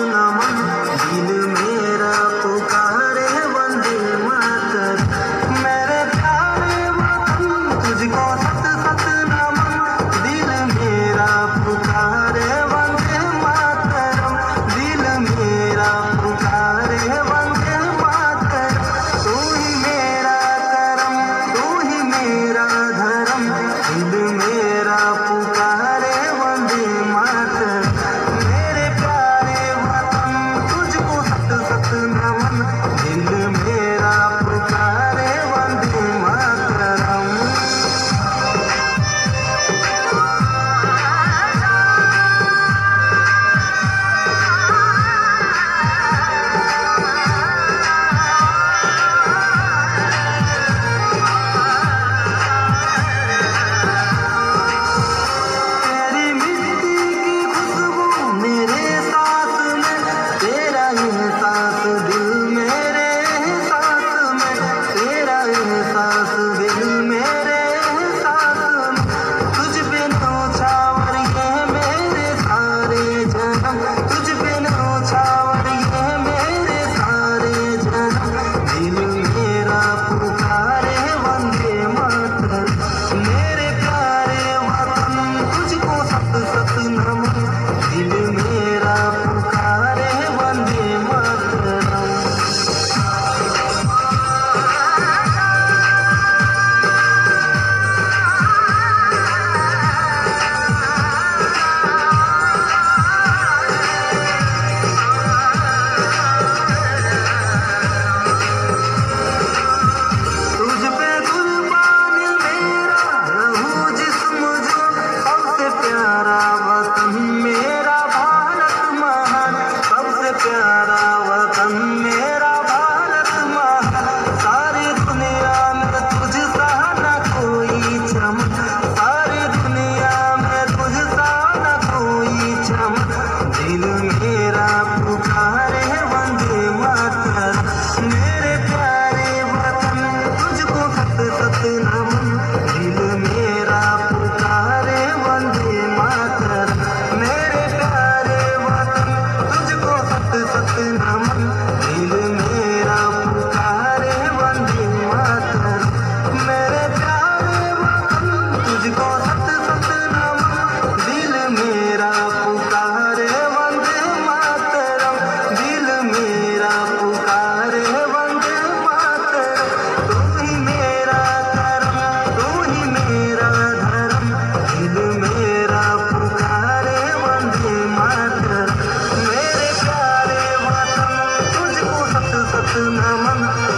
I'm na Ramadan. Ahlul mama